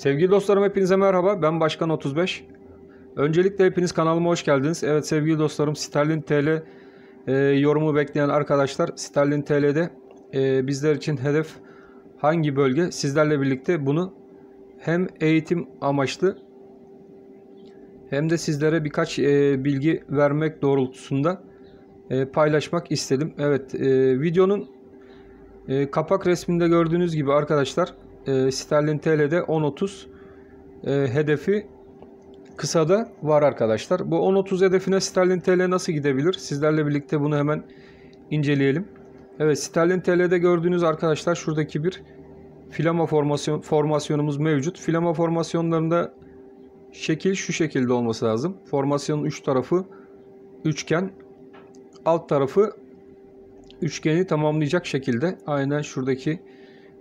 Sevgili dostlarım hepinize merhaba. Ben Başkan 35. Öncelikle hepiniz kanalıma hoş geldiniz. Evet sevgili dostlarım Sterlin TL e, yorumu bekleyen arkadaşlar Sterlin TL'de e, bizler için hedef hangi bölge? Sizlerle birlikte bunu hem eğitim amaçlı hem de sizlere birkaç e, bilgi vermek doğrultusunda e, paylaşmak istedim. Evet e, videonun e, kapak resminde gördüğünüz gibi arkadaşlar e, Sterlin TL'de 10.30 e, hedefi kısada var arkadaşlar. Bu 10.30 hedefine Sterlin TL nasıl gidebilir? Sizlerle birlikte bunu hemen inceleyelim. Evet Sterlin TL'de gördüğünüz arkadaşlar şuradaki bir filama formasyon, formasyonumuz mevcut. Filama formasyonlarında şekil şu şekilde olması lazım. Formasyonun üç tarafı üçgen, alt tarafı üçgeni tamamlayacak şekilde aynen şuradaki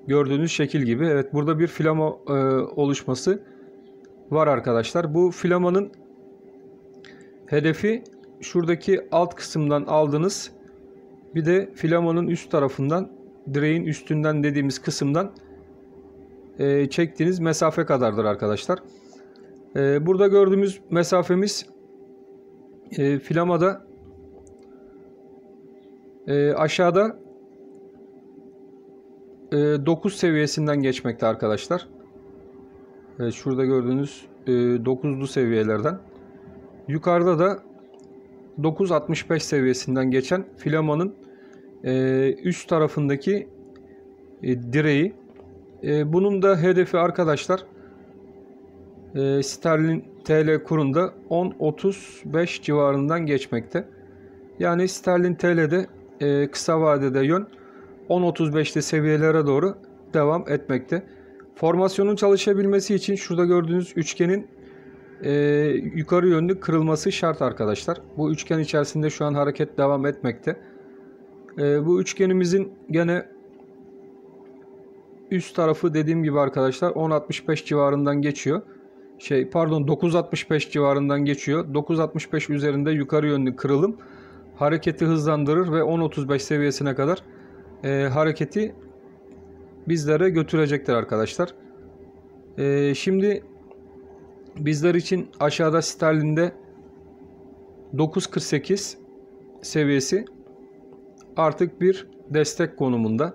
gördüğünüz şekil gibi. Evet burada bir filama e, oluşması var arkadaşlar. Bu filamanın hedefi şuradaki alt kısımdan aldınız. Bir de filamanın üst tarafından direğin üstünden dediğimiz kısımdan e, çektiğiniz mesafe kadardır arkadaşlar. E, burada gördüğümüz mesafemiz e, filamada e, aşağıda e, 9 seviyesinden geçmekte arkadaşlar. Evet, şurada gördüğünüz e, 9'lu seviyelerden. Yukarıda da 9.65 seviyesinden geçen filamanın e, üst tarafındaki e, direği. E, bunun da hedefi arkadaşlar e, sterlin TL kurunda 10.35 civarından geçmekte. Yani sterlin TL'de e, kısa vadede yön 10.35'li seviyelere doğru devam etmekte. Formasyonun çalışabilmesi için şurada gördüğünüz üçgenin e, yukarı yönlü kırılması şart arkadaşlar. Bu üçgen içerisinde şu an hareket devam etmekte. E, bu üçgenimizin gene üst tarafı dediğim gibi arkadaşlar 10.65 civarından geçiyor. Şey pardon 9.65 civarından geçiyor. 9.65 üzerinde yukarı yönlü kırılım hareketi hızlandırır ve 10.35 seviyesine kadar e, hareketi bizlere götürecektir arkadaşlar. E, şimdi bizler için aşağıda sterlinde 9.48 seviyesi artık bir destek konumunda.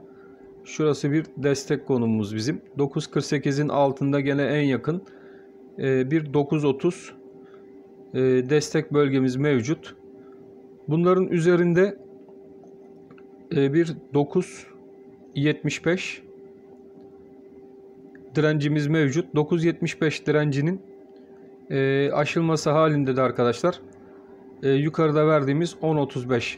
Şurası bir destek konumumuz bizim. 9.48'in altında gene en yakın e, bir 9.30 e, destek bölgemiz mevcut. Bunların üzerinde e, bir 9.75 direncimiz mevcut. 9.75 direncinin e, aşılması halinde de arkadaşlar e, yukarıda verdiğimiz 10.35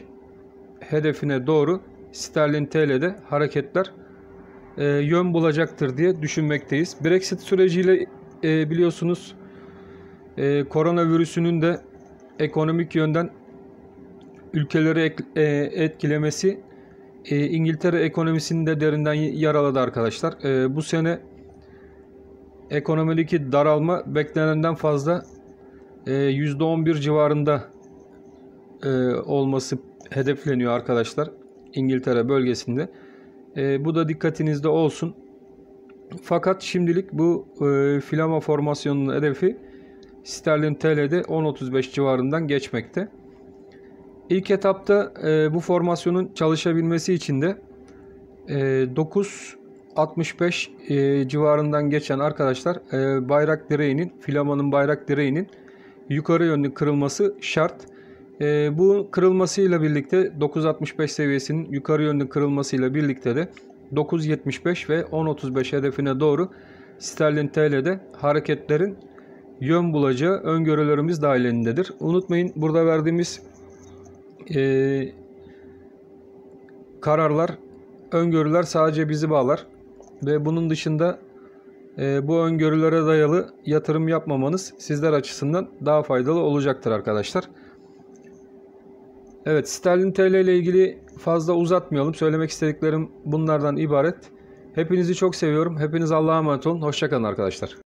hedefine doğru sterlin TL'de hareketler e, yön bulacaktır diye düşünmekteyiz. Brexit süreciyle e, biliyorsunuz e, koronavirüsünün de ekonomik yönden ülkeleri e, etkilemesi e, İngiltere ekonomisini de derinden yaraladı arkadaşlar. E, bu sene ekonomideki daralma beklenenden fazla %11 civarında olması hedefleniyor arkadaşlar İngiltere bölgesinde. Bu da dikkatinizde olsun. Fakat şimdilik bu filama formasyonunun hedefi sterlin TL'de 10.35 civarından geçmekte. İlk etapta e, bu formasyonun çalışabilmesi için de e, 9.65 e, civarından geçen arkadaşlar e, bayrak direğinin, filamanın bayrak direğinin yukarı yönlü kırılması şart. E, bu kırılmasıyla birlikte 9.65 seviyesinin yukarı yönlü kırılmasıyla birlikte de 9.75 ve 10.35 hedefine doğru sterlin TL'de hareketlerin yön bulacağı öngörülerimiz dahilindedir. Unutmayın burada verdiğimiz e, kararlar, öngörüler sadece bizi bağlar ve bunun dışında e, bu öngörülere dayalı yatırım yapmamanız sizler açısından daha faydalı olacaktır arkadaşlar. Evet sterlin TL ile ilgili fazla uzatmayalım. Söylemek istediklerim bunlardan ibaret. Hepinizi çok seviyorum. Hepiniz Allah'a emanet olun. Hoşçakalın arkadaşlar.